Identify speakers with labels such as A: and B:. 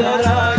A: जरा